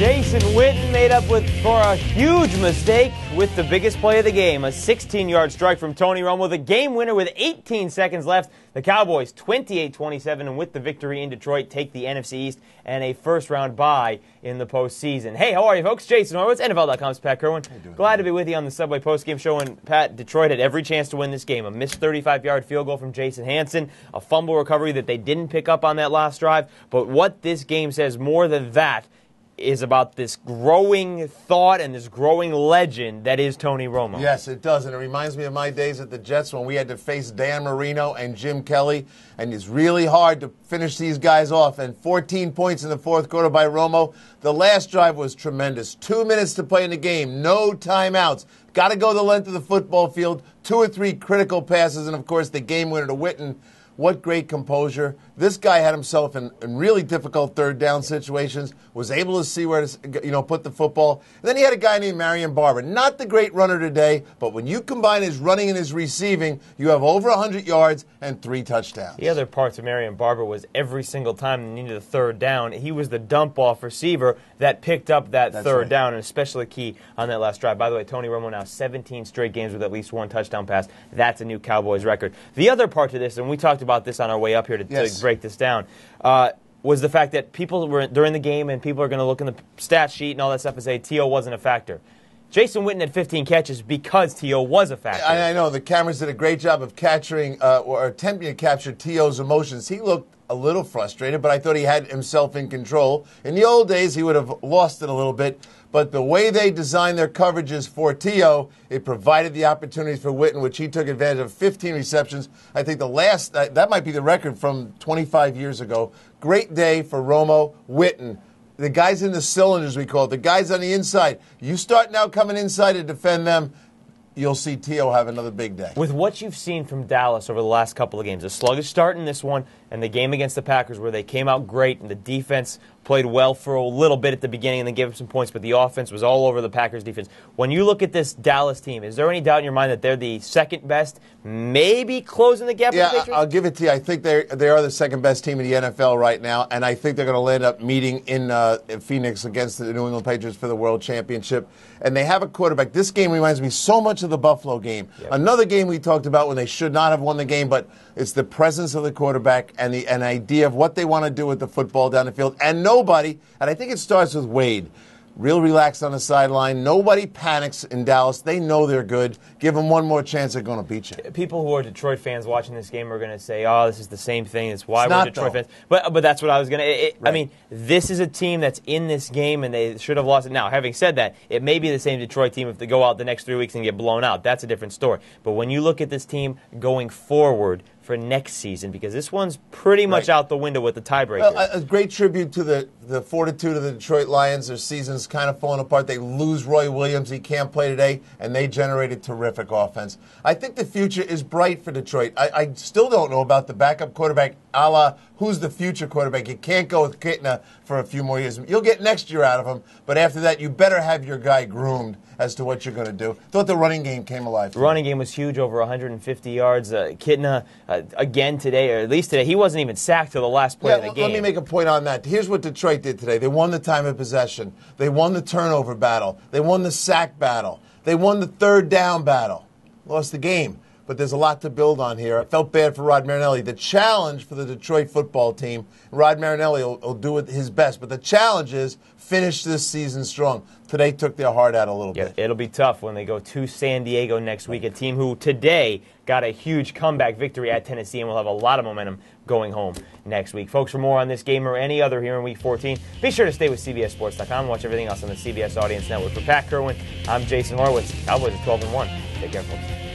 Jason Witten made up with for a huge mistake with the biggest play of the game, a 16-yard strike from Tony Romo, the game winner with 18 seconds left. The Cowboys 28-27 and with the victory in Detroit take the NFC East and a first-round bye in the postseason. Hey, how are you folks? Jason Horowitz, NFL.com's Pat Kirwan. Glad to be with you on the Subway postgame show. And Pat, Detroit had every chance to win this game. A missed 35-yard field goal from Jason Hanson, a fumble recovery that they didn't pick up on that last drive. But what this game says more than that is about this growing thought and this growing legend that is Tony Romo. Yes, it does. And it reminds me of my days at the Jets when we had to face Dan Marino and Jim Kelly. And it's really hard to finish these guys off. And 14 points in the fourth quarter by Romo. The last drive was tremendous. Two minutes to play in the game, no timeouts. Got to go the length of the football field. Two or three critical passes. And, of course, the game winner to Witten. What great composure. This guy had himself in, in, really difficult third down situations, was able to see where to you know, put the football. And then he had a guy named Marion Barber. Not the great runner today, but when you combine his running and his receiving, you have over 100 yards and three touchdowns. The other part to Marion Barber was every single time they needed a third down, he was the dump off receiver that picked up that That's third right. down, and especially key on that last drive. By the way, Tony Romo now 17 straight games with at least one touchdown pass. That's a new Cowboys record. The other part to this, and we talked about this on our way up here to, Yes. to break this down. Uh, was the fact that people were during the game and people are going to look in the stat sheet and all that stuff and say T.O. wasn't a factor. Jason Witten had 15 catches because T.O. was a factor. I, I know the cameras did a great job of capturing uh, or attempting to capture T.O.'s emotions. He looked a little frustrated, but I thought he had himself in control. In the old days, he would have lost it a little bit. But the way they designed their coverages for T.O., it provided the opportunities for Witten, which he took advantage of. 15 receptions. I think the last, uh, that might be the record from 25 years ago. Great day for Romo, Witten. The guys in the cylinders, we call it, the guys on the inside. You start now coming inside to defend them, you'll see T.O. have another big day. With what you've seen from Dallas over the last couple of games, a sluggish start in this one, and the game against the Packers where they came out great and the defense played well for a little bit at the beginning and then gave them some points, but the offense was all over the Packers defense. When you look at this Dallas team, is there any doubt in your mind that they're the second best, maybe closing the gap Yeah, with the? I'll give it to you. I think they they are the second best team in the NFL right now, and I think they're going to land up meeting in, uh, in Phoenix against the New England Patriots for the World Championship. And they have a quarterback. This game reminds me so much of the Buffalo game. Another game we talked about when they should not have won the game, but it's the presence of the quarterback and the an idea of what they want to do with the football down the field. And nobody, and I think it starts with Wade. Real relaxed on the sideline. Nobody panics in Dallas. They know they're good. Give them one more chance, they're going to beat you. people who are Detroit fans watching this game are going to say, "Oh, this is the same thing. It's why It's we're not, Detroit though. fans." But but that's what I was going to. I mean, this is a team that's in this game, and they should have lost it. Now, having said that, it may be the same Detroit team if they go out the next three weeks and get blown out. That's a different story. But when you look at this team going forward for next season, because this one's pretty much Right. out the window with the tiebreaker. Well, a, a great tribute to the, the fortitude of the Detroit Lions. Their season's kind of falling apart. They lose Roy Williams. He can't play today, and they generated terrific offense. I think the future is bright for Detroit. I, I still don't know about the backup quarterback, a la who's the future quarterback. You can't go with Kitna for a few more years. You'll get next year out of him, but after that, you better have your guy groomed as to what you're going to do. Thought the running game came alive. The running game was huge, over 150 yards. Uh, Kitna, uh, again today, or at least today, he wasn't even sacked till the last play Yeah, of the game. let me make a point on that. Here's what Detroit did today. They won the time of possession. They won the turnover battle. They won the sack battle. They won the third down battle. Lost the game. But there's a lot to build on here. I felt bad for Rod Marinelli. The challenge for the Detroit football team, Rod Marinelli will, will do his best, but the challenge is finish this season strong. Today took their heart out a little Yeah, bit. it'll be tough when they go to San Diego next week, a team who today got a huge comeback victory at Tennessee and will have a lot of momentum going home next week. Folks, for more on this game or any other here in Week 14, be sure to stay with CBSSports.com and watch everything else on the CBS Audience Network. For Pat Kirwan, I'm Jason Horowitz. Cowboys are 12 and 1. Take care, folks.